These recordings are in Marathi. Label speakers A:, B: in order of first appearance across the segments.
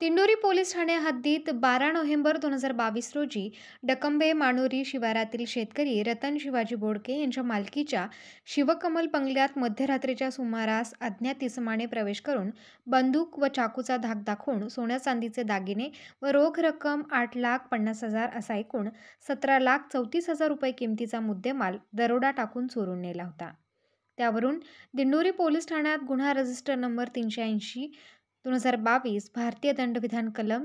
A: दिंडोरी पोलीस ठाणे हद्दीत बारा नोव्हेंबर दोन हजार बावीस रोजी डकंबे माणोरी शिवारातील शेतकरी रतन शिवाजी बोडके यांच्या मालकीच्या शिवकमल बंगल्यात मध्यरात्रीच्या सुमारास अज्ञात इसमाने प्रवेश करून बंदूक व चाकूचा धाक दाखवून सोन्या चांदीचे दागिने व रोख रक्कम आठ लाख पन्नास हजार असा एकूण सतरा लाख चौतीस हजार रुपये किमतीचा मुद्देमाल दरोडा टाकून चोरून नेला होता. त्यावरून दिंडोरी पोलीस ठाण्यात गुन्हा रजिस्टर नंबर तीनशे ऐंशी दोन हजार बावीस भारतीय दंडविधान कलम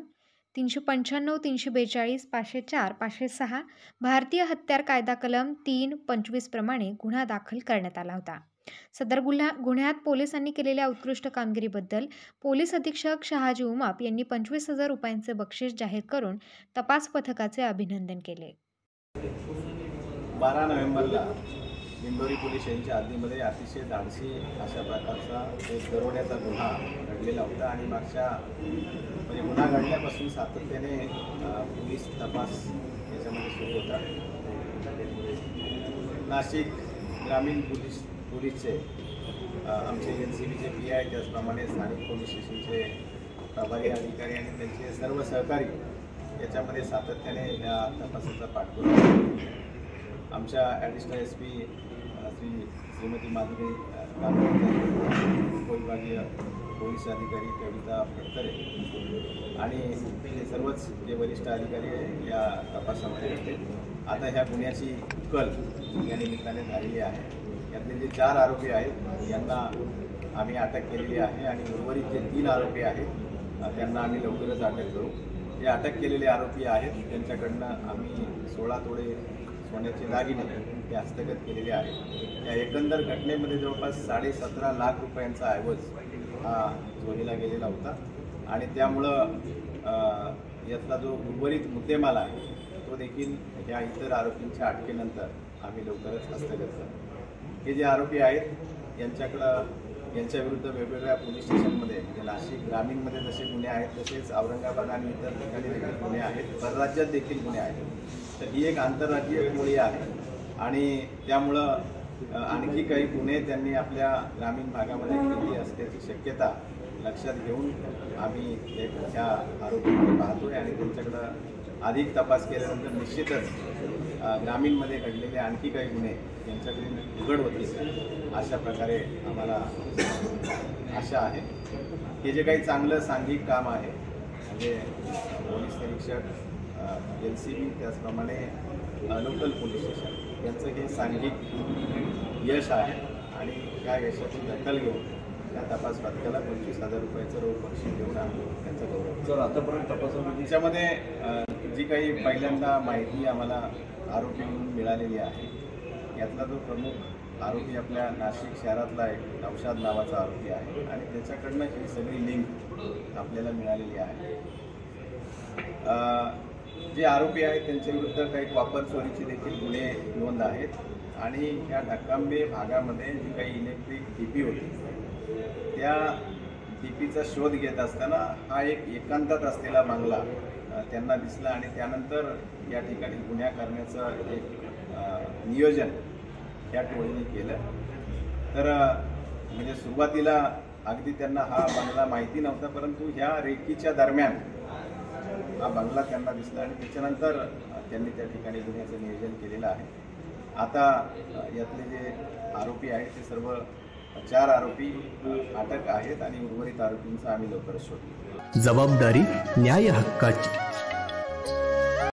A: तीनशे पंच्याण्णव तीनशे बेचाळीस पाचशे चार पाचशे सहा भारतीय हत्यार कायदा कलम तीन पंचवीसप्रमाणे गुन्हा दाखल करण्यात आला होता. सदर गुन्हा गुन्ह्यात पोलिसांनी केलेल्या उत्कृष्ट कामगिरीबद्दल पोलीस अधीक्षक शहाजी उमाप यांनी पंचवीस हजार रुपयांचे बक्षीस जाहीर करून तपास पथकाचे अभिनंदन केले.
B: बारा नोव्हेंबरला दिंडोरी पोलीस यांच्या हद्दीमध्ये अतिशय धाडसी अशा प्रकारचा एक दरोड्याचा गुन्हा घडलेला होता आणि मागच्या म्हणजे गुन्हा घडल्यापासून सातत्याने पोलीस तपास याच्यामध्ये सुरू होता. नाशिक ग्रामीण पोलीस पोलीसचे आमचे एन सी बीचे पी आय त्याचप्रमाणे स्थानिक पोलीस स्टेशनचे प्रभारी अधिकारी आणि त्यांचे सर्व सहकारी याच्यामध्ये सातत्याने या तपासाचा पाठपुरावा आमच्या additional S P Shri Shrimati Madhuri अ, उपविभागीय पोलीस अधिकारी कविता फडतरे आणि हे सर्वच जे वरिष्ठ अधिकारी आहे या तपासामध्ये आता ह्या गुन्ह्याची कल या निमित्ताने झालेली आहे. यातले जे चार आरोपी आहेत यांना आम्ही अटक केलेली आहे आणि उर्वरित जे तीन आरोपी आहेत त्यांना आम्ही लवकरच अटक करू. जे अटक केलेले आरोपी आहेत त्यांच्याकडनं आम्ही सोळा तोडे सोन्याचे दागिने ते हस्तगत केलेले आहेत. या एकंदर घटनेमध्ये जवळपास साडेसतरा लाख रुपयांचा ऐवज हा चोरीला गेलेला होता. आणि त्यामुळं यातला जो उर्वरित मुद्देमाल आहे तो देखील या इतर आरोपींच्या अटकेनंतर आम्ही लवकरच हस्तगत करतो हे जे आरोपी आहेत यांच्याकडं यांच्याविरुद्ध वेगवेगळ्या पोलीस स्टेशनमध्ये म्हणजे नाशिक ग्रामीणमध्ये जसे गुन्हे आहेत तसेच औरंगाबाद आणि इतर ठिकाणी देखील गुन्हे आहेत परराज्यात देखील गुन्हे आहेत. तर ही एक आंतरराज्यीय टोळी आहे. आणि त्यामुळं आणखी काही गुन्हे त्यांनी आपल्या ग्रामीण भागामध्ये केली असल्याची शक्यता लक्षात घेऊन आम्ही एक ह्या पाहतो पाहतोय आणि त्यांच्याकडं अधिक तपास केल्यानंतर निश्चितच ग्रामीणमध्ये घडलेले आणखी काही गुन्हे यांच्याकडून उघड होतील अशा प्रकारे आम्हाला आशा आहे. हे जे काही चांगलं सांघिक काम आहे म्हणजे पोलीस निरीक्षक एल सी बी त्याचप्रमाणे लोकल पोलीस स्टेशन यांचं हे सांघिक यश आहे आणि या यशाची दखल घेऊन त्या तपास पथकाला पंचवीस हजार रुपयाचं रोख बक्षीस देऊन आम्ही त्यांचा गौरव
C: सर आतापर्यंत तपासामध्ये
B: त्याच्यामध्ये जी काही पहिल्यांदा माहिती आम्हाला आरोपी म्हणून मिळालेली आहे यातला जो प्रमुख आरोपी आपल्या नाशिक शहरातला एक नवशाद नावाचा आरोपी आहे आणि त्याच्याकडनं ही सगळी लिंक आपल्याला मिळालेली आहे. जे आरोपी आहेत त्यांच्याविरुद्ध काही वापर चोरीचे देखील गुन्हे नोंद आहेत आणि या ढक्कांबे भागामध्ये जी काही इलेक्ट्रिक डीपी होती त्या लिपीचा शोध घेत असताना हा एक एकांतात असलेला बांगला त्यांना दिसला आणि त्यानंतर या ठिकाणी गुन्ह्या करण्याचं एक नियोजन या टोळीने केलं. तर म्हणजे सुरुवातीला अगदी त्यांना हा बंगला माहिती नव्हता परंतु ह्या रेकीच्या दरम्यान हा बंगला त्यांना दिसला आणि त्याच्यानंतर त्यांनी त्या ठिकाणी गुन्ह्याचं नियोजन केलेलं आहे. आता यातले जे आरोपी आहेत ते सर्व चार आरोपी अटक आहेत आणि उर्वरित आरोपींचा आम्ही लवकरच शोध
D: जबाबदारी न्याय हक्काची